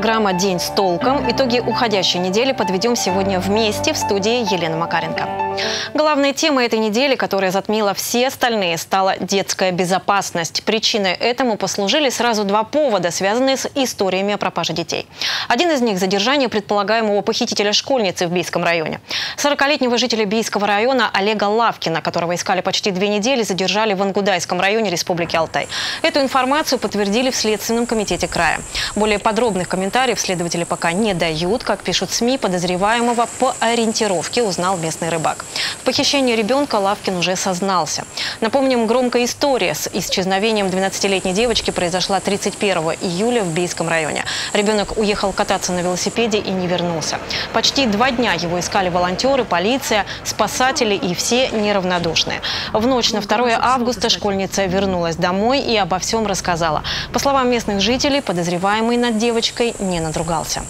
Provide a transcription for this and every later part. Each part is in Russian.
Программа «День с толком». Итоги уходящей недели подведем сегодня вместе в студии Елена Макаренко. Главной темой этой недели, которая затмила все остальные, стала детская безопасность. Причиной этому послужили сразу два повода, связанные с историями о пропаже детей. Один из них – задержание предполагаемого похитителя школьницы в Бийском районе. 40-летнего жителя Бийского района Олега Лавкина, которого искали почти две недели, задержали в Ангудайском районе Республики Алтай. Эту информацию подтвердили в Следственном комитете края. Более подробных комментариев следователи пока не дают. Как пишут СМИ, подозреваемого по ориентировке узнал местный рыбак. В похищении ребенка Лавкин уже сознался. Напомним, громкая история с исчезновением 12-летней девочки произошла 31 июля в Бийском районе. Ребенок уехал кататься на велосипеде и не вернулся. Почти два дня его искали волонтеры, полиция, спасатели и все неравнодушные. В ночь на 2 августа школьница вернулась домой и обо всем рассказала. По словам местных жителей, подозреваемый над девочкой не надругался.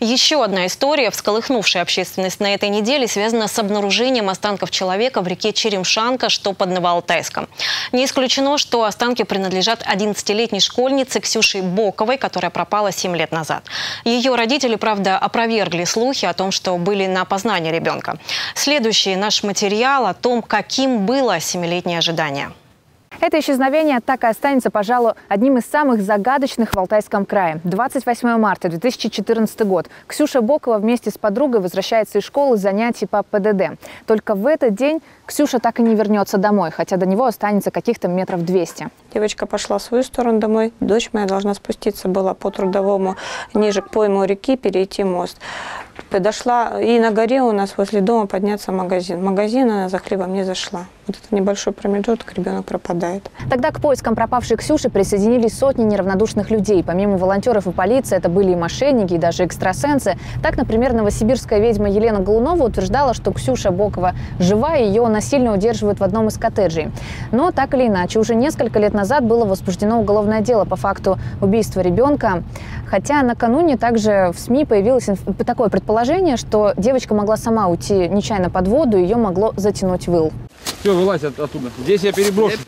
Еще одна история, всколыхнувшая общественность на этой неделе, связана с обнаружением останков человека в реке Черемшанка, что под Новоалтайском. Не исключено, что останки принадлежат 11-летней школьнице Ксюше Боковой, которая пропала 7 лет назад. Ее родители, правда, опровергли слухи о том, что были на опознании ребенка. Следующий наш материал о том, каким было семилетнее ожидание. Это исчезновение так и останется, пожалуй, одним из самых загадочных в Алтайском крае. 28 марта 2014 год. Ксюша Бокова вместе с подругой возвращается из школы с занятий по ПДД. Только в этот день Ксюша так и не вернется домой, хотя до него останется каких-то метров 200. Девочка пошла в свою сторону домой. Дочь моя должна спуститься была по трудовому ниже к пойму реки, перейти мост. Подошла, и на горе у нас возле дома подняться магазин. Магазин она за хлебом не зашла. Вот это небольшой промежуток, ребенок пропадает. Тогда к поискам пропавшей Ксюши присоединились сотни неравнодушных людей. Помимо волонтеров и полиции, это были и мошенники, и даже экстрасенсы. Так, например, новосибирская ведьма Елена Голунова утверждала, что Ксюша Бокова жива, и ее насильно удерживают в одном из коттеджей. Но так или иначе, уже несколько лет назад было возбуждено уголовное дело по факту убийства ребенка. Хотя накануне также в СМИ появилось такое предположение, что девочка могла сама уйти нечаянно под воду, ее могло затянуть выл. Все, вылазь от, оттуда. Здесь я переброшу.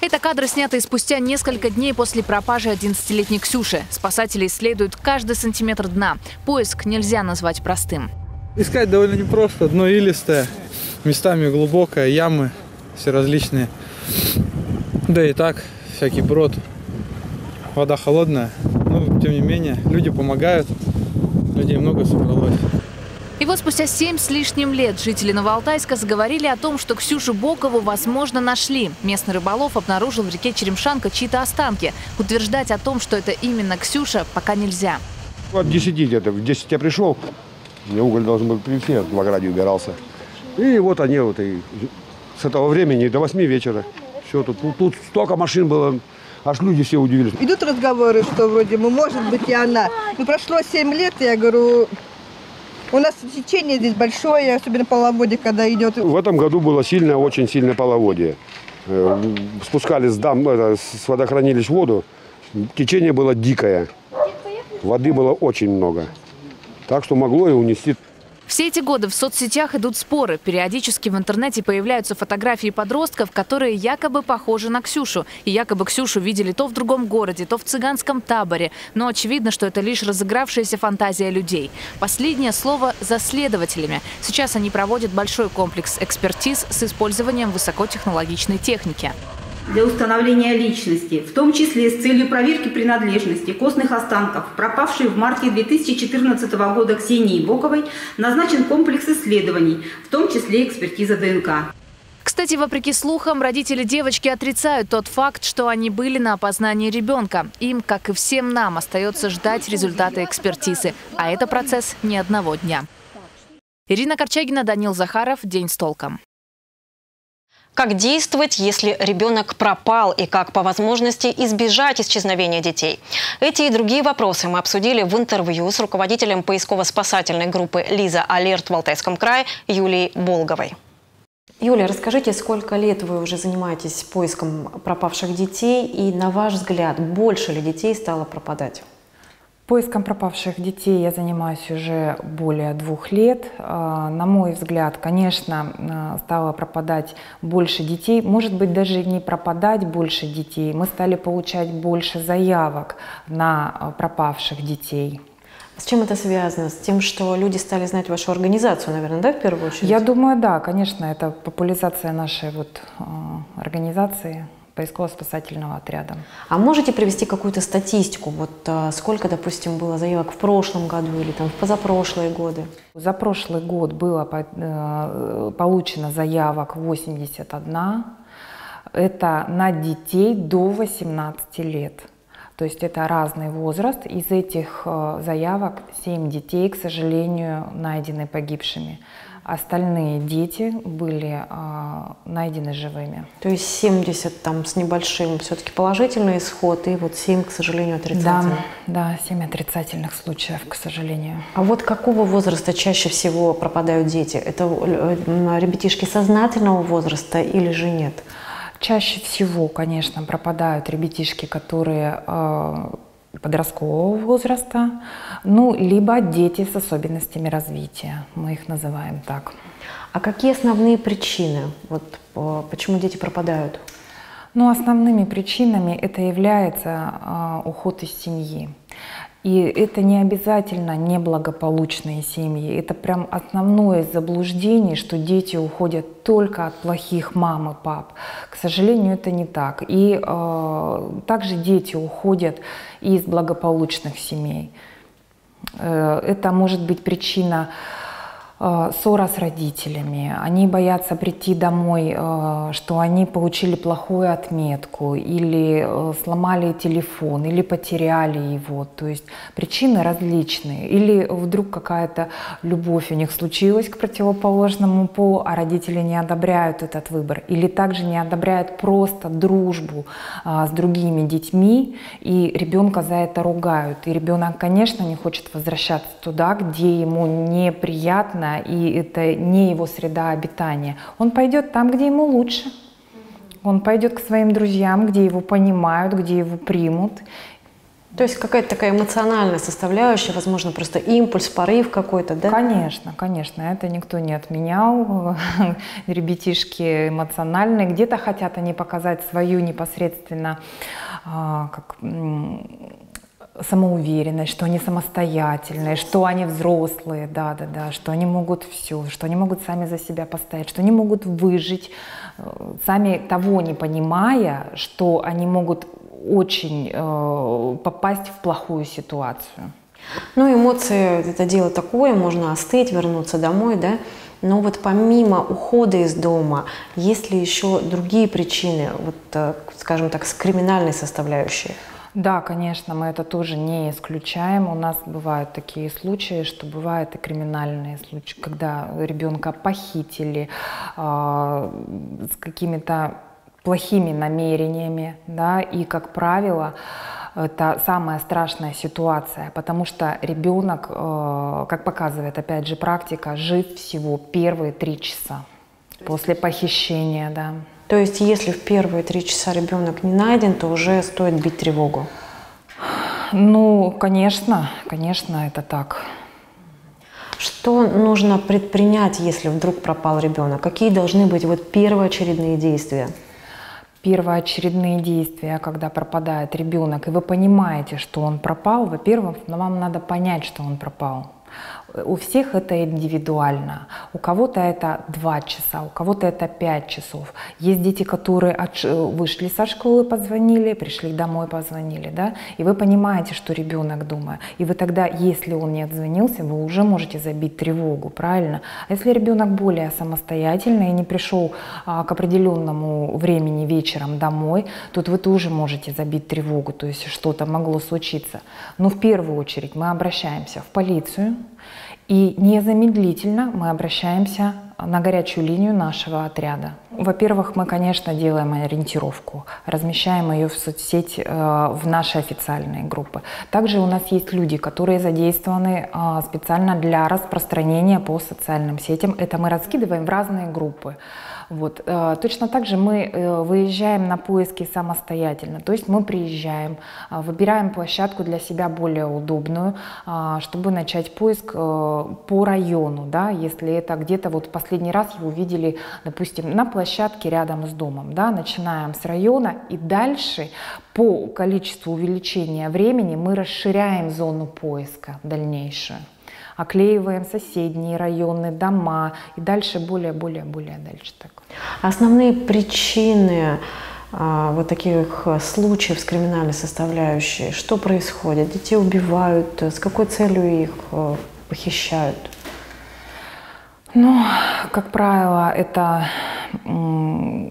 Это кадры, снятые спустя несколько дней после пропажи 11-летней Ксюши. Спасатели исследуют каждый сантиметр дна. Поиск нельзя назвать простым. Искать довольно непросто. Дно илистое, местами глубокое, ямы все различные. Да и так, всякий брод. Вода холодная, но тем не менее люди помогают. Людей много собралось. И вот спустя семь с лишним лет жители Новоалтайска заговорили о том, что Ксюшу Бокову, возможно, нашли. Местный рыболов обнаружил в реке Черемшанка чьи-то останки. Утверждать о том, что это именно Ксюша, пока нельзя. Вот 10 где-то, в 10 я пришел, мне уголь должен был прийти, в ограде убирался. И вот они вот и с этого времени до 8 вечера. Все, тут, тут столько машин было, аж люди все удивились. Идут разговоры, что вроде бы может быть и она. Ну прошло 7 лет, я говорю, у нас течение здесь большое, особенно половодье, когда идет. В этом году было сильное, очень сильное половодье. Э, Спускали с дам, это, с водохранилищ воду, течение было дикое. Воды было очень много. Так что могло и унести все эти годы в соцсетях идут споры. Периодически в интернете появляются фотографии подростков, которые якобы похожи на Ксюшу. И якобы Ксюшу видели то в другом городе, то в цыганском таборе. Но очевидно, что это лишь разыгравшаяся фантазия людей. Последнее слово за следователями. Сейчас они проводят большой комплекс экспертиз с использованием высокотехнологичной техники для установления личности, в том числе с целью проверки принадлежности костных останков, пропавшей в марте 2014 года Ксении Боковой, назначен комплекс исследований, в том числе экспертиза ДНК. Кстати, вопреки слухам, родители девочки отрицают тот факт, что они были на опознании ребенка. Им, как и всем нам, остается ждать результаты экспертизы. А это процесс не одного дня. Ирина Корчагина, Данил Захаров. День с толком. Как действовать, если ребенок пропал и как по возможности избежать исчезновения детей? Эти и другие вопросы мы обсудили в интервью с руководителем поисково-спасательной группы «Лиза Алерт» в Алтайском крае Юлией Болговой. Юлия, расскажите, сколько лет вы уже занимаетесь поиском пропавших детей и, на ваш взгляд, больше ли детей стало пропадать? Поиском пропавших детей я занимаюсь уже более двух лет. А, на мой взгляд, конечно, а, стало пропадать больше детей. Может быть, даже не пропадать больше детей. Мы стали получать больше заявок на а, пропавших детей. С чем это связано? С тем, что люди стали знать вашу организацию, наверное, да, в первую очередь? Я думаю, да, конечно, это популяризация нашей вот организации поисково-спасательного отряда. А можете привести какую-то статистику? Вот а, сколько, допустим, было заявок в прошлом году или там в позапрошлые годы? За прошлый год было э, получено заявок 81. Это на детей до 18 лет. То есть это разный возраст. Из этих э, заявок 7 детей, к сожалению, найдены погибшими. Остальные дети были а, найдены живыми. То есть 70 там с небольшим все-таки положительный исход, и вот 7, к сожалению, отрицательных. Да, да, 7 отрицательных случаев, к сожалению. А вот какого возраста чаще всего пропадают дети? Это э, ребятишки сознательного возраста или же нет? Чаще всего, конечно, пропадают ребятишки, которые э, подросткового возраста, ну, либо дети с особенностями развития, мы их называем так. А какие основные причины, вот, почему дети пропадают? Ну, основными причинами это является э, уход из семьи. И это не обязательно неблагополучные семьи. Это прям основное заблуждение, что дети уходят только от плохих мам и пап. К сожалению, это не так. И э, также дети уходят из благополучных семей. Э, это может быть причина ссора с родителями, они боятся прийти домой, э, что они получили плохую отметку, или э, сломали телефон, или потеряли его. То есть причины различные. Или вдруг какая-то любовь у них случилась к противоположному полу, а родители не одобряют этот выбор. Или также не одобряют просто дружбу с другими детьми, и ребенка за это ругают. И ребенок, конечно, не хочет возвращаться туда, где ему неприятно и это не его среда обитания. Он пойдет там, где ему лучше. Он пойдет к своим друзьям, где его понимают, где его примут. То есть какая-то такая эмоциональная составляющая, возможно, просто импульс, порыв какой-то, да? Конечно, конечно, это никто не отменял. Ребятишки эмоциональные, где-то хотят они показать свою непосредственно а, как, самоуверенность, что они самостоятельные, что они взрослые, да, да, да, что они могут все, что они могут сами за себя постоять, что они могут выжить, э, сами того не понимая, что они могут очень э, попасть в плохую ситуацию. Ну, эмоции – это дело такое, можно остыть, вернуться домой, да? Но вот помимо ухода из дома, есть ли еще другие причины, вот, э, скажем так, с криминальной составляющей? Да, конечно, мы это тоже не исключаем. У нас бывают такие случаи, что бывают и криминальные случаи, когда ребенка похитили э, с какими-то плохими намерениями, да, и, как правило, это самая страшная ситуация, потому что ребенок, э, как показывает, опять же, практика, жив всего первые три часа после похищения, да. То есть, если в первые три часа ребенок не найден, то уже стоит бить тревогу? Ну, конечно, конечно, это так. Что нужно предпринять, если вдруг пропал ребенок? Какие должны быть вот первоочередные действия? Первоочередные действия, когда пропадает ребенок, и вы понимаете, что он пропал, во-первых, вам надо понять, что он пропал. У всех это индивидуально. У кого-то это 2 часа, у кого-то это 5 часов. Есть дети, которые от, вышли со школы, позвонили, пришли домой, позвонили. Да? И вы понимаете, что ребенок дома. И вы тогда, если он не отзвонился, вы уже можете забить тревогу, правильно? А если ребенок более самостоятельный и не пришел а, к определенному времени вечером домой, тут вы тоже можете забить тревогу, то есть что-то могло случиться. Но в первую очередь мы обращаемся в полицию, и незамедлительно мы обращаемся на горячую линию нашего отряда. Во-первых, мы, конечно, делаем ориентировку, размещаем ее в соцсеть, э, в наши официальные группы. Также у нас есть люди, которые задействованы э, специально для распространения по социальным сетям. Это мы раскидываем в разные группы. Вот. Э, точно так же мы э, выезжаем на поиски самостоятельно. То есть мы приезжаем, э, выбираем площадку для себя более удобную, чтобы начать поиск по району. Да? Если это где-то вот последний раз его увидели, допустим, на площадке рядом с домом. Да? Начинаем с района и дальше по количеству увеличения времени мы расширяем зону поиска дальнейшую оклеиваем соседние районы, дома и дальше более, более, более дальше так. Основные причины а, вот таких случаев с криминальной составляющей, что происходит? Детей убивают, с какой целью их э, похищают? Ну, как правило, это, ну,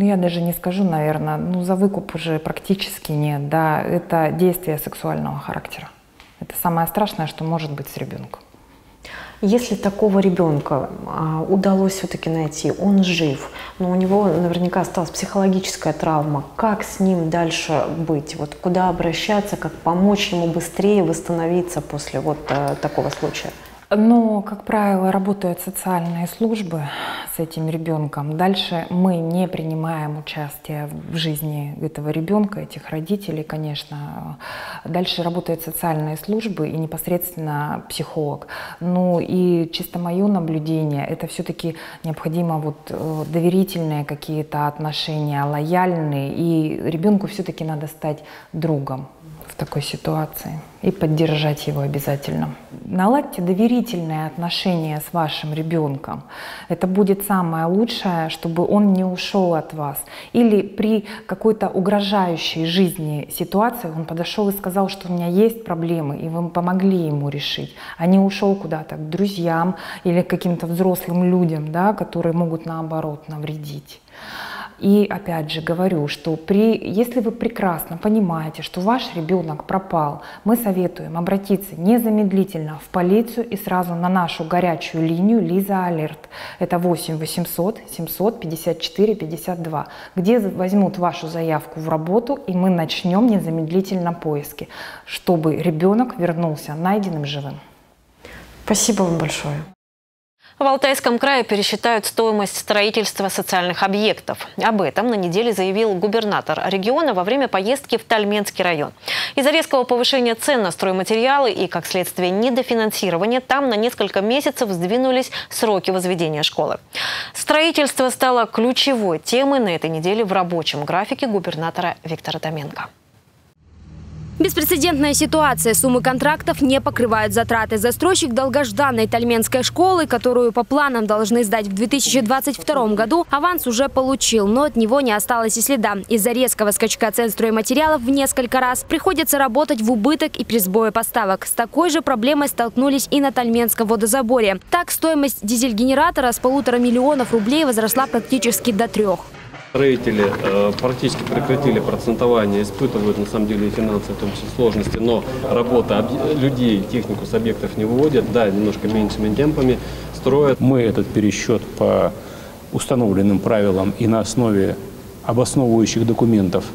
я даже не скажу, наверное, ну, за выкуп уже практически нет, да, это действия сексуального характера. Это самое страшное, что может быть с ребенком. Если такого ребенка а, удалось все-таки найти, он жив, но у него наверняка осталась психологическая травма, как с ним дальше быть? Вот куда обращаться, как помочь ему быстрее восстановиться после вот а, такого случая? Но, как правило, работают социальные службы с этим ребенком. Дальше мы не принимаем участие в жизни этого ребенка, этих родителей, конечно. Дальше работают социальные службы и непосредственно психолог. Ну и чисто мое наблюдение, это все-таки необходимо вот э, доверительные какие-то отношения, лояльные, и ребенку все-таки надо стать другом такой ситуации и поддержать его обязательно. Наладьте доверительные отношения с вашим ребенком. Это будет самое лучшее, чтобы он не ушел от вас. Или при какой-то угрожающей жизни ситуации он подошел и сказал, что у меня есть проблемы, и вы помогли ему решить, а не ушел куда-то к друзьям или к каким-то взрослым людям, да, которые могут наоборот навредить. И опять же говорю, что при, если вы прекрасно понимаете, что ваш ребенок пропал, мы советуем обратиться незамедлительно в полицию и сразу на нашу горячую линию Лиза Алерт. Это 8 800 754 52, где возьмут вашу заявку в работу и мы начнем незамедлительно поиски, чтобы ребенок вернулся найденным живым. Спасибо вам большое. В Алтайском крае пересчитают стоимость строительства социальных объектов. Об этом на неделе заявил губернатор региона во время поездки в Тальменский район. Из-за резкого повышения цен на стройматериалы и, как следствие, недофинансирования, там на несколько месяцев сдвинулись сроки возведения школы. Строительство стало ключевой темой на этой неделе в рабочем графике губернатора Виктора Томенко. Беспрецедентная ситуация. Суммы контрактов не покрывают затраты. Застройщик долгожданной тальменской школы, которую по планам должны сдать в 2022 году, аванс уже получил, но от него не осталось и следа. Из-за резкого скачка цен стройматериалов в несколько раз приходится работать в убыток и при сбое поставок. С такой же проблемой столкнулись и на тальменском водозаборе. Так, стоимость дизель-генератора с полутора миллионов рублей возросла практически до трех. Строители э, практически прекратили процентование, испытывают на самом деле и финансовые в том числе сложности, но работа людей, технику с объектов не выводят, да, немножко меньшими темпами строят. Мы этот пересчет по установленным правилам и на основе обосновывающих документов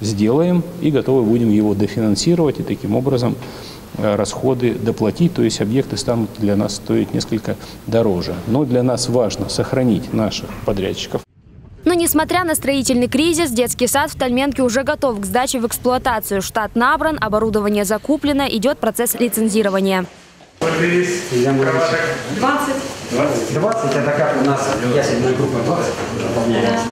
сделаем и готовы будем его дофинансировать и таким образом э, расходы доплатить, то есть объекты станут для нас стоить несколько дороже. Но для нас важно сохранить наших подрядчиков. Но несмотря на строительный кризис, детский сад в Тальменке уже готов к сдаче в эксплуатацию. Штат набран, оборудование закуплено, идет процесс лицензирования. 20. 20? 20 это как у нас ясельная группа 20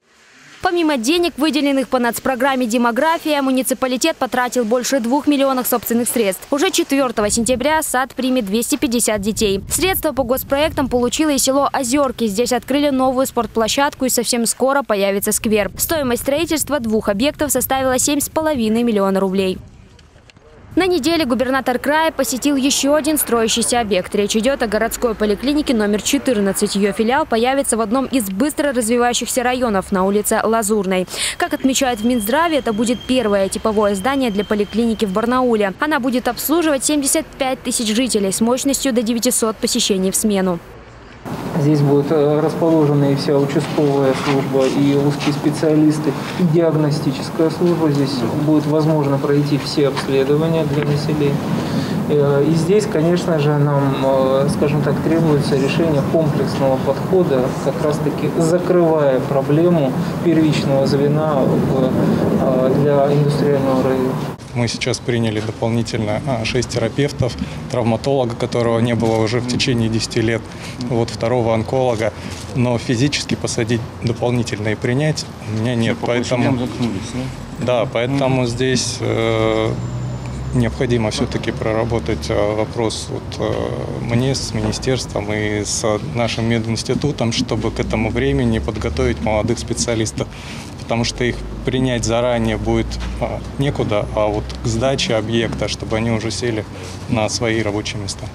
Помимо денег, выделенных по нацпрограмме «Демография», муниципалитет потратил больше двух миллионов собственных средств. Уже 4 сентября сад примет 250 детей. Средства по госпроектам получило и село Озерки. Здесь открыли новую спортплощадку и совсем скоро появится сквер. Стоимость строительства двух объектов составила 7,5 миллиона рублей. На неделе губернатор края посетил еще один строящийся объект. Речь идет о городской поликлинике номер 14. Ее филиал появится в одном из быстро развивающихся районов на улице Лазурной. Как отмечают в Минздраве, это будет первое типовое здание для поликлиники в Барнауле. Она будет обслуживать 75 тысяч жителей с мощностью до 900 посещений в смену. Здесь будет э, расположена и вся участковая служба, и узкие специалисты, и диагностическая служба. Здесь будет возможно пройти все обследования для населения. И здесь, конечно же, нам, скажем так, требуется решение комплексного подхода, как раз-таки закрывая проблему первичного звена для индустриального района. Мы сейчас приняли дополнительно 6 терапевтов, травматолога, которого не было уже в течение 10 лет, вот второго онколога. Но физически посадить дополнительно и принять у меня нет. Поэтому, да? да, поэтому здесь э, необходимо все-таки проработать э, вопрос вот, э, мне с министерством и с нашим мединститутом, чтобы к этому времени подготовить молодых специалистов потому что их принять заранее будет а, некуда, а вот к сдаче объекта, чтобы они уже сели на свои рабочие места.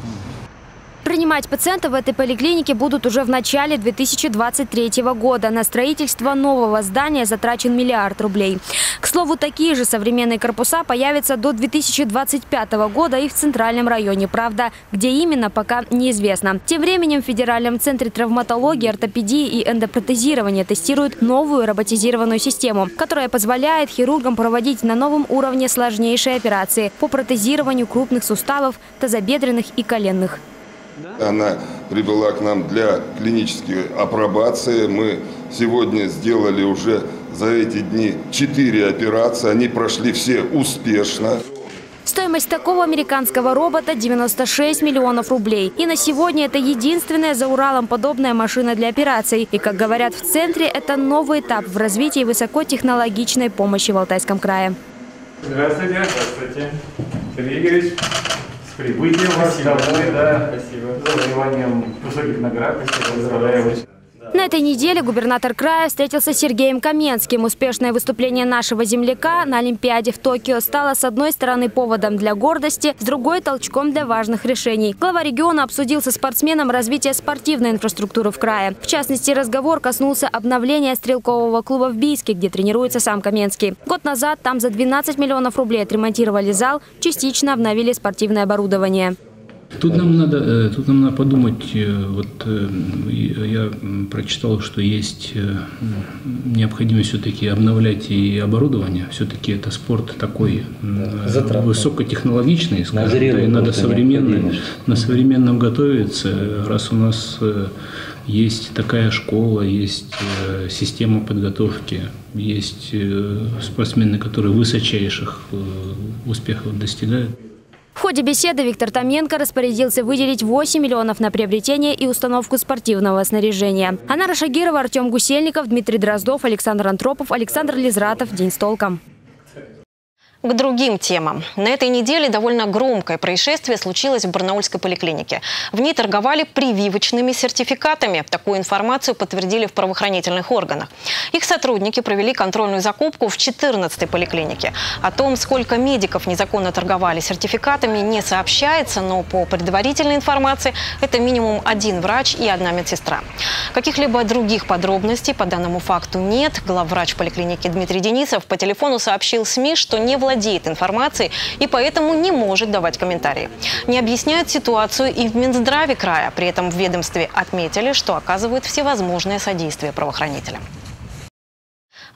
Принимать пациентов в этой поликлинике будут уже в начале 2023 года. На строительство нового здания затрачен миллиард рублей. К слову, такие же современные корпуса появятся до 2025 года и в центральном районе. Правда, где именно, пока неизвестно. Тем временем в Федеральном центре травматологии, ортопедии и эндопротезирования тестируют новую роботизированную систему, которая позволяет хирургам проводить на новом уровне сложнейшие операции по протезированию крупных суставов, тазобедренных и коленных. Она прибыла к нам для клинической апробации. Мы сегодня сделали уже за эти дни четыре операции. Они прошли все успешно. Стоимость такого американского робота 96 миллионов рублей. И на сегодня это единственная за Уралом подобная машина для операций. И, как говорят в центре, это новый этап в развитии высокотехнологичной помощи в Алтайском крае. Здравствуйте. Здравствуйте. Сергей Игоревич прибытием вас домой, да, Спасибо. завоеванием высоких наград. Поздравляю вас. На этой неделе губернатор края встретился с Сергеем Каменским. Успешное выступление нашего земляка на Олимпиаде в Токио стало с одной стороны поводом для гордости, с другой – толчком для важных решений. Глава региона обсудил со спортсменом развитие спортивной инфраструктуры в крае. В частности, разговор коснулся обновления стрелкового клуба в Бийске, где тренируется сам Каменский. Год назад там за 12 миллионов рублей отремонтировали зал, частично обновили спортивное оборудование. Тут нам надо, э, тут нам надо подумать, э, вот э, я прочитал, что есть необходимость все-таки обновлять и оборудование. Все-таки это спорт такой да, высокотехнологичный, скажем, и надо современно, на современном готовиться, раз у нас есть такая школа, есть система подготовки, есть спортсмены, которые высочайших успехов достигают. В ходе беседы Виктор Томенко распорядился выделить 8 миллионов на приобретение и установку спортивного снаряжения. Анара Шагирова, Артем Гусельников, Дмитрий Дроздов, Александр Антропов, Александр Лизратов. День с толком. К другим темам. На этой неделе довольно громкое происшествие случилось в Барнаульской поликлинике. В ней торговали прививочными сертификатами. Такую информацию подтвердили в правоохранительных органах. Их сотрудники провели контрольную закупку в 14-й поликлинике. О том, сколько медиков незаконно торговали сертификатами, не сообщается, но по предварительной информации это минимум один врач и одна медсестра. Каких-либо других подробностей по данному факту нет. Главврач поликлиники Дмитрий Денисов по телефону сообщил СМИ, что не владеет владеет информацией и поэтому не может давать комментарии. Не объясняют ситуацию и в Минздраве края. При этом в ведомстве отметили, что оказывают всевозможное содействие правоохранителям.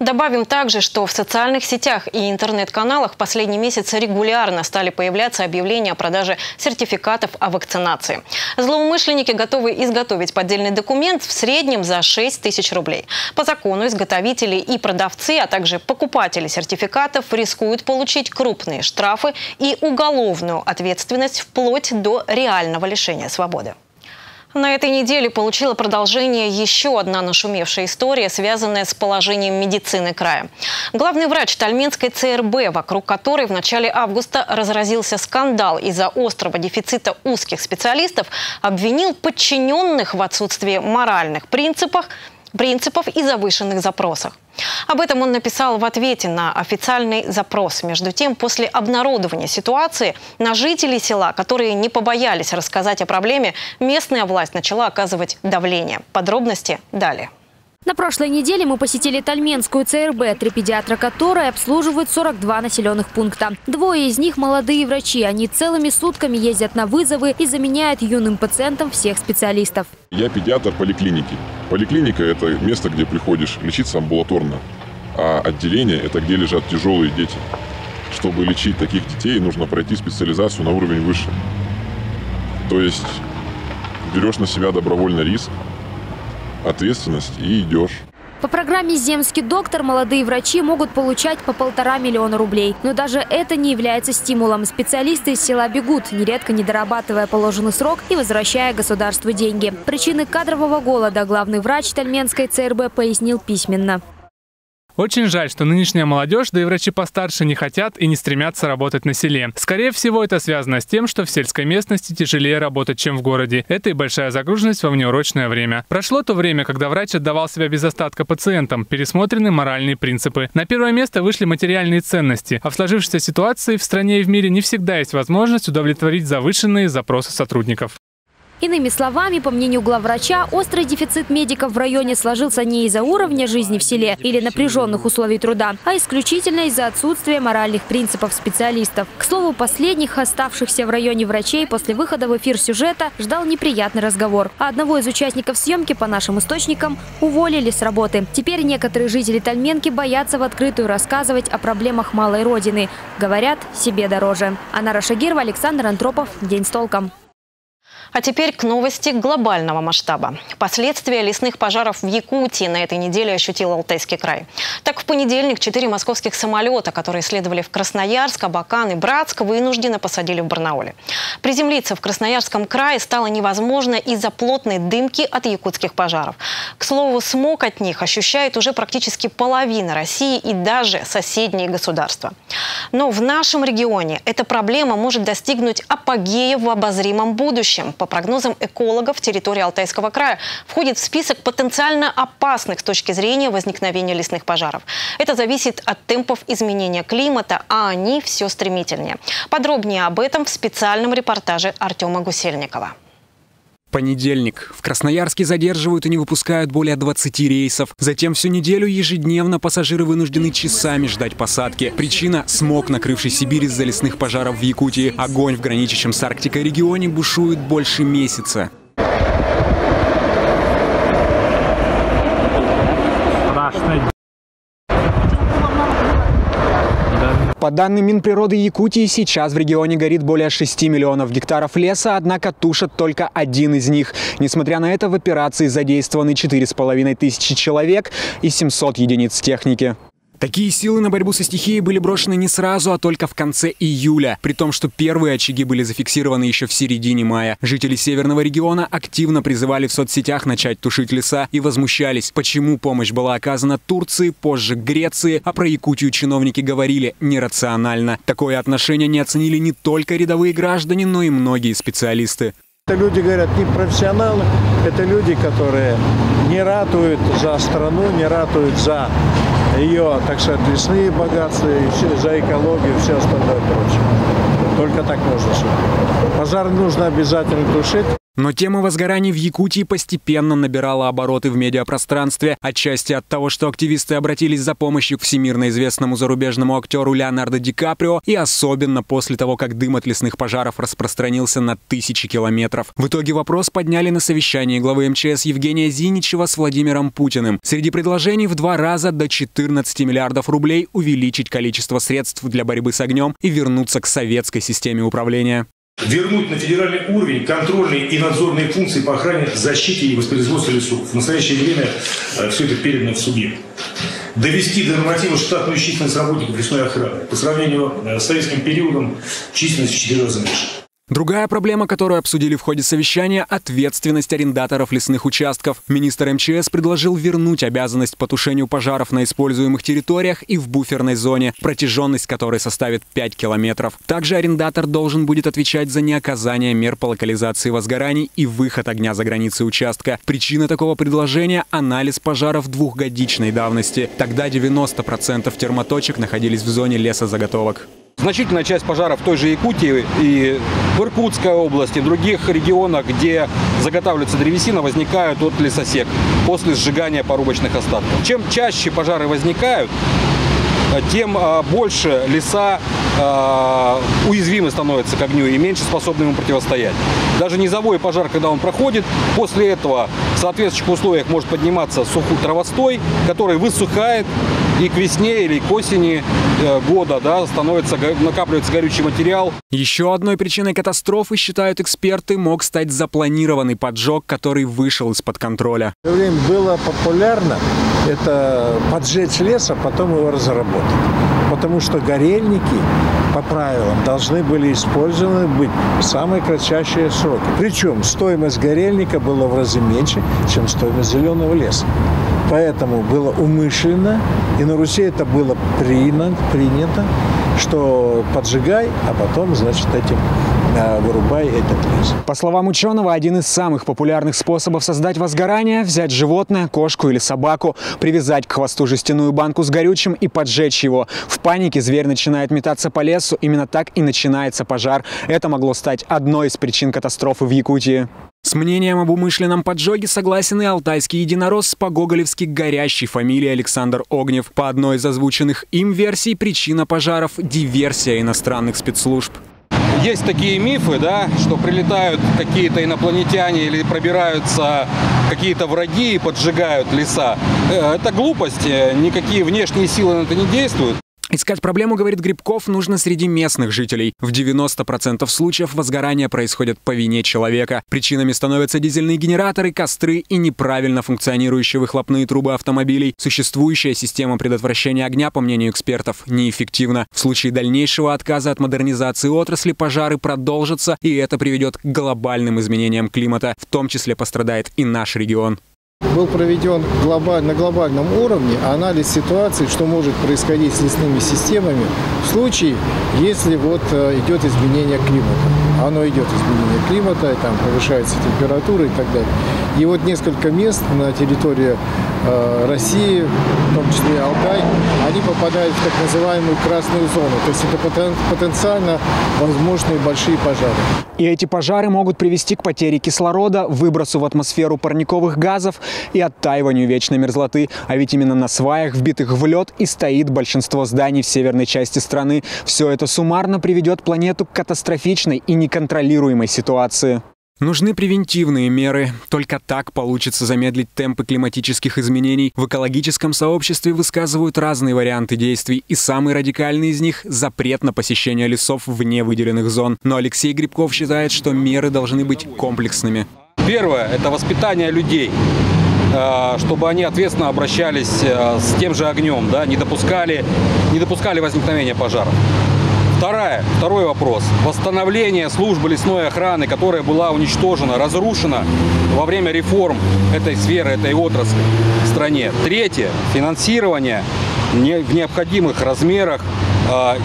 Добавим также, что в социальных сетях и интернет-каналах в последний месяц регулярно стали появляться объявления о продаже сертификатов о вакцинации. Злоумышленники готовы изготовить поддельный документ в среднем за 6 тысяч рублей. По закону изготовители и продавцы, а также покупатели сертификатов рискуют получить крупные штрафы и уголовную ответственность вплоть до реального лишения свободы. На этой неделе получила продолжение еще одна нашумевшая история, связанная с положением медицины края. Главный врач Тальменской ЦРБ, вокруг которой в начале августа разразился скандал из-за острого дефицита узких специалистов, обвинил подчиненных в отсутствии моральных принципов, принципов и завышенных запросах. Об этом он написал в ответе на официальный запрос. Между тем, после обнародования ситуации на жителей села, которые не побоялись рассказать о проблеме, местная власть начала оказывать давление. Подробности далее. На прошлой неделе мы посетили Тальменскую ЦРБ, три педиатра которой обслуживают 42 населенных пункта. Двое из них – молодые врачи. Они целыми сутками ездят на вызовы и заменяют юным пациентам всех специалистов. Я педиатр поликлиники. Поликлиника – это место, где приходишь лечиться амбулаторно. А отделение – это где лежат тяжелые дети. чтобы лечить таких детей, нужно пройти специализацию на уровень выше. То есть берешь на себя добровольный риск, ответственность и идешь. По программе «Земский доктор» молодые врачи могут получать по полтора миллиона рублей. Но даже это не является стимулом. Специалисты из села бегут, нередко не дорабатывая положенный срок и возвращая государству деньги. Причины кадрового голода главный врач Тальменской ЦРБ пояснил письменно. Очень жаль, что нынешняя молодежь, да и врачи постарше не хотят и не стремятся работать на селе. Скорее всего, это связано с тем, что в сельской местности тяжелее работать, чем в городе. Это и большая загруженность во внеурочное время. Прошло то время, когда врач отдавал себя без остатка пациентам, пересмотрены моральные принципы. На первое место вышли материальные ценности, а в сложившейся ситуации в стране и в мире не всегда есть возможность удовлетворить завышенные запросы сотрудников. Иными словами, по мнению главврача, острый дефицит медиков в районе сложился не из-за уровня жизни в селе или напряженных условий труда, а исключительно из-за отсутствия моральных принципов специалистов. К слову, последних оставшихся в районе врачей после выхода в эфир сюжета ждал неприятный разговор. А одного из участников съемки, по нашим источникам, уволили с работы. Теперь некоторые жители Тальменки боятся в открытую рассказывать о проблемах малой родины. Говорят, себе дороже. Анара Шагирова, Александр Антропов. День с толком. А теперь к новости глобального масштаба. Последствия лесных пожаров в Якутии на этой неделе ощутил Алтайский край. Так, в понедельник четыре московских самолета, которые следовали в Красноярск, Абакан и Братск, вынужденно посадили в Барнауле. Приземлиться в Красноярском крае стало невозможно из-за плотной дымки от якутских пожаров. К слову, смог от них ощущает уже практически половина России и даже соседние государства. Но в нашем регионе эта проблема может достигнуть апогея в обозримом будущем по прогнозам экологов, территория Алтайского края входит в список потенциально опасных с точки зрения возникновения лесных пожаров. Это зависит от темпов изменения климата, а они все стремительнее. Подробнее об этом в специальном репортаже Артема Гусельникова. Понедельник. В Красноярске задерживают и не выпускают более 20 рейсов. Затем всю неделю ежедневно пассажиры вынуждены часами ждать посадки. Причина – смог, накрывший Сибирь из-за лесных пожаров в Якутии. Огонь в граничащем с Арктикой регионе бушует больше месяца. По данным Минприроды Якутии, сейчас в регионе горит более 6 миллионов гектаров леса, однако тушат только один из них. Несмотря на это, в операции задействованы 4,5 тысячи человек и 700 единиц техники. Такие силы на борьбу со стихией были брошены не сразу, а только в конце июля, при том, что первые очаги были зафиксированы еще в середине мая. Жители северного региона активно призывали в соцсетях начать тушить леса и возмущались, почему помощь была оказана Турции, позже Греции, а про Якутию чиновники говорили нерационально. Такое отношение не оценили не только рядовые граждане, но и многие специалисты. Это люди, говорят, не профессионалы, это люди, которые не ратуют за страну, не ратуют за ее, так сказать, лесные богатства, за экологию и все остальное прочее. Только так можно судить. Пожар нужно обязательно тушить. Но тема возгораний в Якутии постепенно набирала обороты в медиапространстве, отчасти от того, что активисты обратились за помощью к всемирно известному зарубежному актеру Леонардо Ди Каприо, и особенно после того, как дым от лесных пожаров распространился на тысячи километров. В итоге вопрос подняли на совещании главы МЧС Евгения Зиничева с Владимиром Путиным. Среди предложений в два раза до 14 миллиардов рублей увеличить количество средств для борьбы с огнем и вернуться к советской системе управления вернуть на федеральный уровень контрольные и надзорные функции по охране, защите и воспроизводству лесов. В настоящее время э, все это передано в субъект. Довести до норматива штатную численность работников лесной охраны. По сравнению э, с советским периодом численность в 4 раза меньше. Другая проблема, которую обсудили в ходе совещания – ответственность арендаторов лесных участков. Министр МЧС предложил вернуть обязанность по тушению пожаров на используемых территориях и в буферной зоне, протяженность которой составит 5 километров. Также арендатор должен будет отвечать за неоказание мер по локализации возгораний и выход огня за границы участка. Причина такого предложения – анализ пожаров двухгодичной давности. Тогда 90% термоточек находились в зоне лесозаготовок. Значительная часть пожаров в той же Якутии и в Иркутской области, в других регионах, где заготавливается древесина, возникают от лесосек после сжигания порубочных остатков. Чем чаще пожары возникают, тем а, больше леса а, уязвимы становятся к огню и меньше способны ему противостоять. Даже низовой пожар, когда он проходит, после этого в соответствующих условиях может подниматься сухой травостой, который высыхает и к весне или к осени э, года да, становится, накапливается горючий материал. Еще одной причиной катастрофы, считают эксперты, мог стать запланированный поджог, который вышел из-под контроля. Время было популярно это поджечь лес, а потом его разработать. Потому что горельники по правилам должны были использованы быть в самые кратчайшие сроки. Причем стоимость горельника была в разы меньше, чем стоимость зеленого леса. Поэтому было умышленно, и на Руси это было принято, что поджигай, а потом, значит, этим вырубай этот лес. По словам ученого, один из самых популярных способов создать возгорание – взять животное, кошку или собаку, привязать к хвосту жестяную банку с горючим и поджечь его. В панике зверь начинает метаться по лесу. Именно так и начинается пожар. Это могло стать одной из причин катастрофы в Якутии. С мнением об умышленном поджоге согласен и алтайский единорос по-гоголевски горящей фамилии Александр Огнев. По одной из озвученных им версий, причина пожаров – диверсия иностранных спецслужб. Есть такие мифы, да, что прилетают какие-то инопланетяне или пробираются какие-то враги и поджигают леса. Э, это глупость, никакие внешние силы на это не действуют. Искать проблему, говорит Грибков, нужно среди местных жителей. В 90% случаев возгорания происходят по вине человека. Причинами становятся дизельные генераторы, костры и неправильно функционирующие выхлопные трубы автомобилей. Существующая система предотвращения огня, по мнению экспертов, неэффективна. В случае дальнейшего отказа от модернизации отрасли пожары продолжатся, и это приведет к глобальным изменениям климата. В том числе пострадает и наш регион был проведен глобаль, на глобальном уровне анализ ситуации, что может происходить с лесными системами в случае, если вот э, идет изменение климата. Оно идет изменение климата, и там повышается температура и так далее. И вот несколько мест на территории э, России, в том числе Алтай, они попадают в так называемую красную зону. То есть это потенциально возможные большие пожары. И эти пожары могут привести к потере кислорода, выбросу в атмосферу парниковых газов и оттаиванию вечной мерзлоты. А ведь именно на сваях, вбитых в лед, и стоит большинство зданий в северной части страны. Все это суммарно приведет планету к катастрофичной и неконтролируемой ситуации. Нужны превентивные меры. Только так получится замедлить темпы климатических изменений. В экологическом сообществе высказывают разные варианты действий, и самый радикальный из них – запрет на посещение лесов вне выделенных зон. Но Алексей Грибков считает, что меры должны быть комплексными. Первое – это воспитание людей э, чтобы они ответственно обращались э, с тем же огнем, да, не допускали, не допускали возникновения пожаров. Вторая, второй вопрос. Восстановление службы лесной охраны, которая была уничтожена, разрушена во время реформ этой сферы, этой отрасли в стране. Третье. Финансирование в необходимых размерах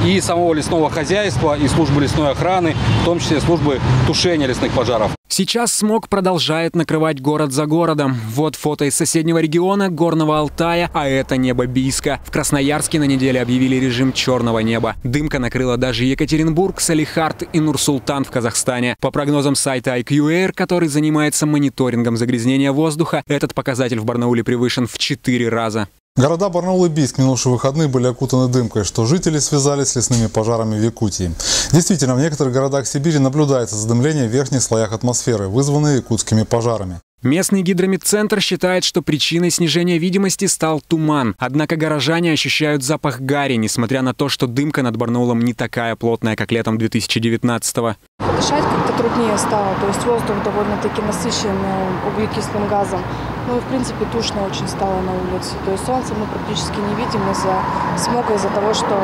и самого лесного хозяйства, и службы лесной охраны, в том числе службы тушения лесных пожаров. Сейчас смог продолжает накрывать город за городом. Вот фото из соседнего региона, Горного Алтая, а это небо Бийска. В Красноярске на неделе объявили режим черного неба. Дымка накрыла даже Екатеринбург, Салихард и Нурсултан в Казахстане. По прогнозам сайта IQ который занимается мониторингом загрязнения воздуха, этот показатель в Барнауле превышен в 4 раза. Города Барнаул и Бийск минувшие выходные были окутаны дымкой, что жители связались с лесными пожарами в Якутии. Действительно, в некоторых городах Сибири наблюдается задымление в верхних слоях атмосферы, вызванное якутскими пожарами. Местный гидромедцентр считает, что причиной снижения видимости стал туман. Однако горожане ощущают запах гари, несмотря на то, что дымка над Барнаулом не такая плотная, как летом 2019-го. Дышать как-то труднее стало, то есть воздух довольно-таки насыщен углекислым газом. Ну и в принципе душно очень стало на улице. То есть солнце мы практически не видим из-за смога, из-за того, что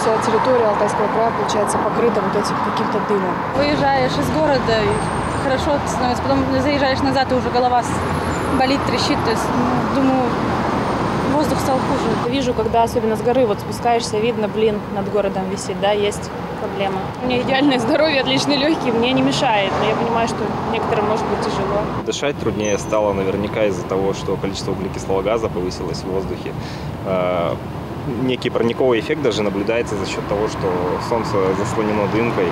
вся территория Алтайского края получается покрыта вот этим каким-то дымом. Выезжаешь из города хорошо становится. Потом заезжаешь назад, и уже голова болит, трещит. То есть, ну, думаю, воздух стал хуже. Вижу, когда особенно с горы вот спускаешься, видно, блин, над городом висит, да, есть проблема. У меня идеальное здоровье, отличные легкие, мне не мешает, но я понимаю, что некоторым может быть тяжело. Дышать труднее стало наверняка из-за того, что количество углекислого газа повысилось в воздухе. А, некий парниковый эффект даже наблюдается за счет того, что солнце заслонено дымкой,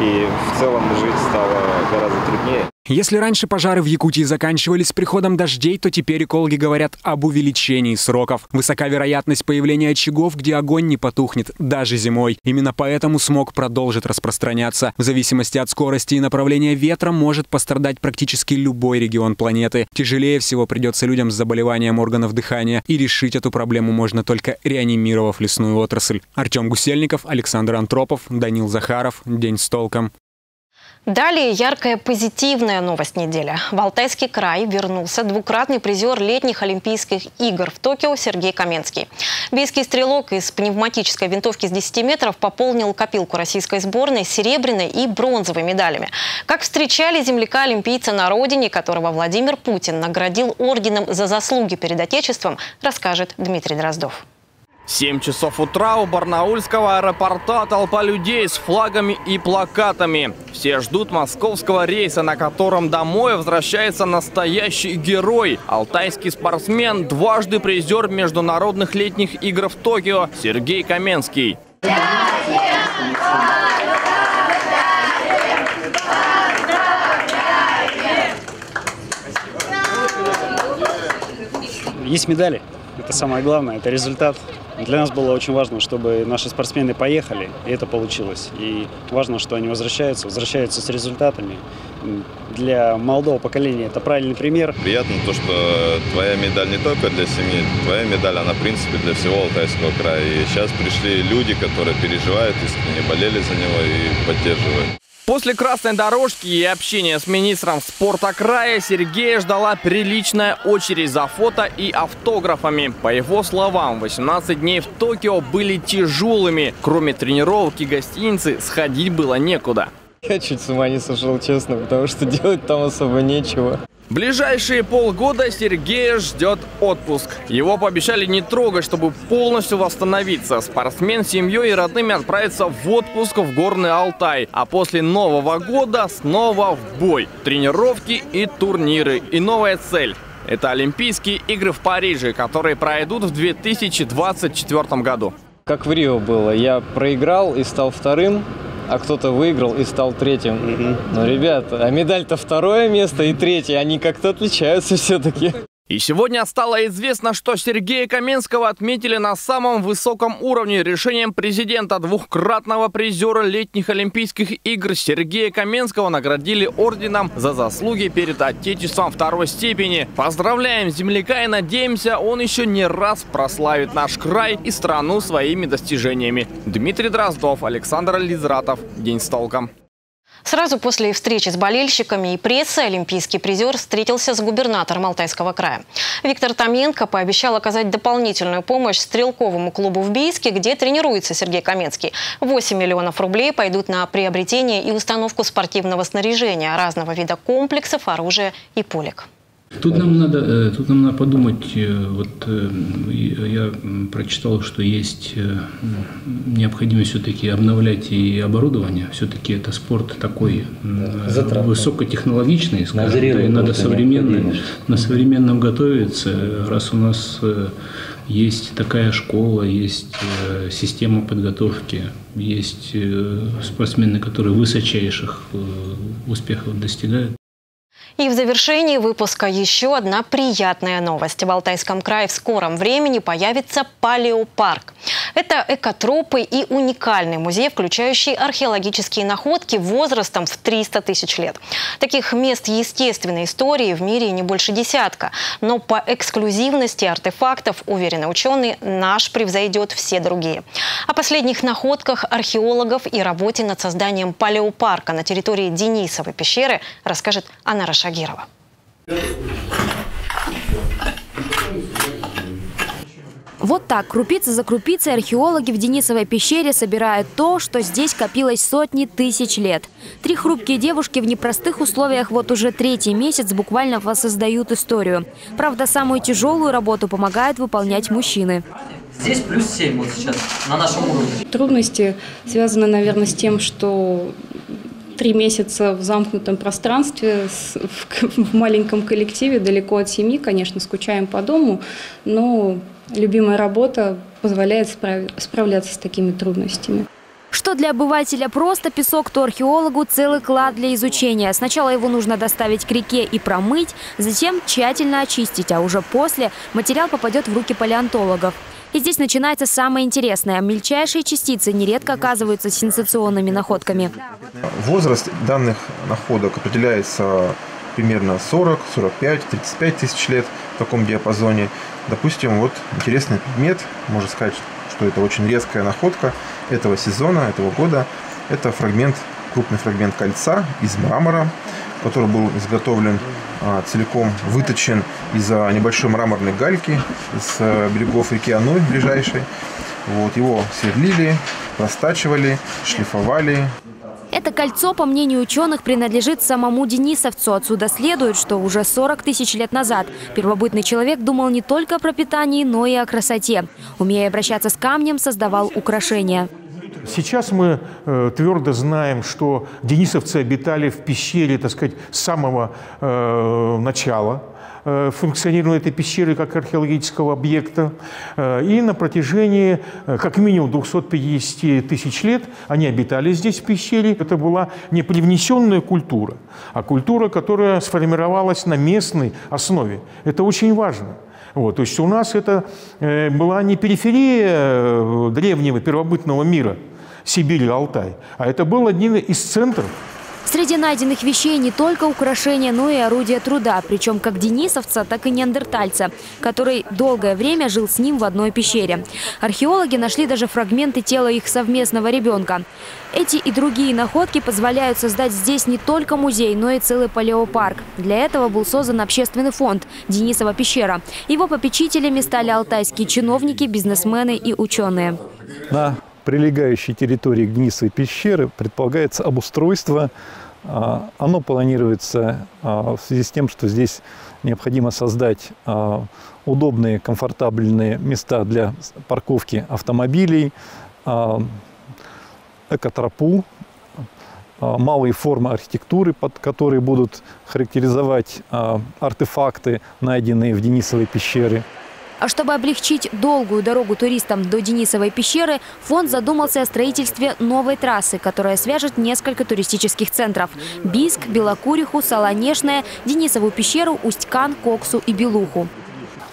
и в целом жить стало гораздо труднее. Если раньше пожары в Якутии заканчивались с приходом дождей, то теперь экологи говорят об увеличении сроков. Высока вероятность появления очагов, где огонь не потухнет даже зимой. Именно поэтому смог продолжит распространяться. В зависимости от скорости и направления ветра может пострадать практически любой регион планеты. Тяжелее всего придется людям с заболеванием органов дыхания. И решить эту проблему можно только реанимировав лесную отрасль. Артем Гусельников, Александр Антропов, Данил Захаров. День с толком. Далее яркая позитивная новость недели. В Алтайский край вернулся двукратный призер летних Олимпийских игр в Токио Сергей Каменский. Бейский стрелок из пневматической винтовки с 10 метров пополнил копилку российской сборной серебряной и бронзовой медалями. Как встречали земляка-олимпийца на родине, которого Владимир Путин наградил орденом за заслуги перед Отечеством, расскажет Дмитрий Дроздов. 7 часов утра у барнаульского аэропорта толпа людей с флагами и плакатами. Все ждут московского рейса, на котором домой возвращается настоящий герой. Алтайский спортсмен, дважды призер международных летних игр в Токио Сергей Каменский. Есть медали. Это самое главное, это результат. Для нас было очень важно, чтобы наши спортсмены поехали, и это получилось. И важно, что они возвращаются, возвращаются с результатами. Для молодого поколения это правильный пример. Приятно то, что твоя медаль не только для семьи, твоя медаль, она в принципе для всего Алтайского края. И сейчас пришли люди, которые переживают, искренне болели за него и поддерживают. После красной дорожки и общения с министром спорта края Сергея ждала приличная очередь за фото и автографами. По его словам, 18 дней в Токио были тяжелыми. Кроме тренировки и гостиницы, сходить было некуда. Я чуть с ума не сошел, честно, потому что делать там особо нечего. Ближайшие полгода Сергея ждет отпуск. Его пообещали не трогать, чтобы полностью восстановиться. Спортсмен с семьей и родными отправится в отпуск в Горный Алтай. А после Нового года снова в бой. Тренировки и турниры. И новая цель. Это Олимпийские игры в Париже, которые пройдут в 2024 году. Как в Рио было. Я проиграл и стал вторым а кто-то выиграл и стал третьим. Угу. Ну, ребята, а медаль-то второе место и третье, они как-то отличаются все-таки. И сегодня стало известно, что Сергея Каменского отметили на самом высоком уровне решением президента двухкратного призера летних Олимпийских игр Сергея Каменского наградили орденом за заслуги перед Отечеством второй степени. Поздравляем земляка и надеемся, он еще не раз прославит наш край и страну своими достижениями. Дмитрий Дроздов, Александр Лизратов. День с толком. Сразу после встречи с болельщиками и прессой олимпийский призер встретился с губернатором Алтайского края. Виктор Томенко пообещал оказать дополнительную помощь стрелковому клубу в Бийске, где тренируется Сергей Каменский. 8 миллионов рублей пойдут на приобретение и установку спортивного снаряжения разного вида комплексов, оружия и пулек. Тут нам надо, э, тут нам надо подумать, э, вот э, я прочитал, что есть необходимость все-таки обновлять и оборудование. Все-таки это спорт такой Затрат. высокотехнологичный, скажем, да, и надо современно, на современном готовиться, раз у нас есть такая школа, есть система подготовки, есть спортсмены, которые высочайших успехов достигают. И в завершении выпуска еще одна приятная новость. В Алтайском крае в скором времени появится палеопарк. Это экотропы и уникальный музей, включающий археологические находки возрастом в 300 тысяч лет. Таких мест естественной истории в мире не больше десятка. Но по эксклюзивности артефактов, уверены ученые, наш превзойдет все другие. О последних находках археологов и работе над созданием палеопарка на территории Денисовой пещеры расскажет Анна Раша Шагирова. Вот так, крупица за крупицей, археологи в Денисовой пещере собирают то, что здесь копилось сотни тысяч лет. Три хрупкие девушки в непростых условиях вот уже третий месяц буквально воссоздают историю. Правда, самую тяжелую работу помогают выполнять мужчины. Здесь плюс 7 вот сейчас, на нашем уровне. Трудности связаны, наверное, с тем, что три месяца в замкнутом пространстве, в, маленьком коллективе, далеко от семьи, конечно, скучаем по дому, но любимая работа позволяет справляться с такими трудностями. Что для обывателя просто песок, то археологу целый клад для изучения. Сначала его нужно доставить к реке и промыть, затем тщательно очистить, а уже после материал попадет в руки палеонтологов. И здесь начинается самое интересное. Мельчайшие частицы нередко оказываются сенсационными находками. Возраст данных находок определяется примерно 40, 45, 35 тысяч лет в таком диапазоне. Допустим, вот интересный предмет, можно сказать, что это очень резкая находка этого сезона, этого года. Это фрагмент, крупный фрагмент кольца из мрамора, который был изготовлен а, целиком выточен из небольшой мраморной гальки с э, берегов реки Аной ближайшей. Вот, его сверлили, простачивали, шлифовали. Это кольцо, по мнению ученых, принадлежит самому Денисовцу. Отсюда следует, что уже 40 тысяч лет назад первобытный человек думал не только про питание, но и о красоте. Умея обращаться с камнем, создавал украшения. Сейчас мы э, твердо знаем, что денисовцы обитали в пещере, так сказать, с самого э, начала функционирования этой пещеры как археологического объекта. Э, и на протяжении как минимум 250 тысяч лет они обитали здесь, в пещере. Это была не привнесенная культура, а культура, которая сформировалась на местной основе. Это очень важно. Вот, то есть у нас это э, была не периферия древнего первобытного мира – Сибирь Алтай, а это был один из центров Среди найденных вещей не только украшения, но и орудия труда, причем как денисовца, так и неандертальца, который долгое время жил с ним в одной пещере. Археологи нашли даже фрагменты тела их совместного ребенка. Эти и другие находки позволяют создать здесь не только музей, но и целый палеопарк. Для этого был создан общественный фонд «Денисова пещера». Его попечителями стали алтайские чиновники, бизнесмены и ученые. На прилегающей территории Гнисовой пещеры предполагается обустройство. А, оно планируется а, в связи с тем, что здесь необходимо создать а, удобные, комфортабельные места для парковки автомобилей, экотропу, малые формы архитектуры, под которые будут характеризовать артефакты, найденные в Денисовой пещере. А чтобы облегчить долгую дорогу туристам до Денисовой пещеры, фонд задумался о строительстве новой трассы, которая свяжет несколько туристических центров – Биск, Белокуриху, Солонешное, Денисову пещеру, Усть-Кан, Коксу и Белуху.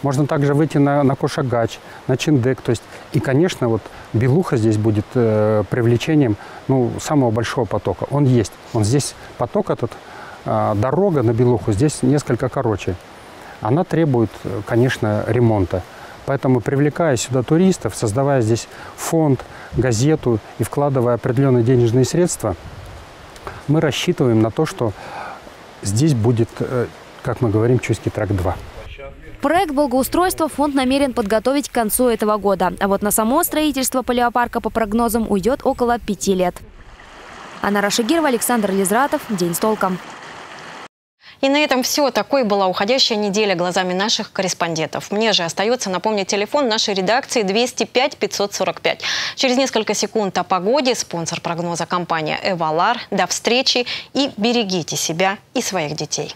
Можно также выйти на, на Кошагач, на Чиндек. То есть, и, конечно, вот Белуха здесь будет э, привлечением ну, самого большого потока. Он есть. Он здесь поток этот, э, дорога на Белуху здесь несколько короче она требует, конечно, ремонта. Поэтому, привлекая сюда туристов, создавая здесь фонд, газету и вкладывая определенные денежные средства, мы рассчитываем на то, что здесь будет, э, как мы говорим, Чуйский тракт 2. Проект благоустройства фонд намерен подготовить к концу этого года. А вот на само строительство палеопарка по прогнозам уйдет около пяти лет. Анна Рашигирова, Александр Лизратов. День с толком. И на этом все. Такой была уходящая неделя глазами наших корреспондентов. Мне же остается напомнить телефон нашей редакции 205 545. Через несколько секунд о погоде. Спонсор прогноза компания «Эвалар». До встречи и берегите себя и своих детей.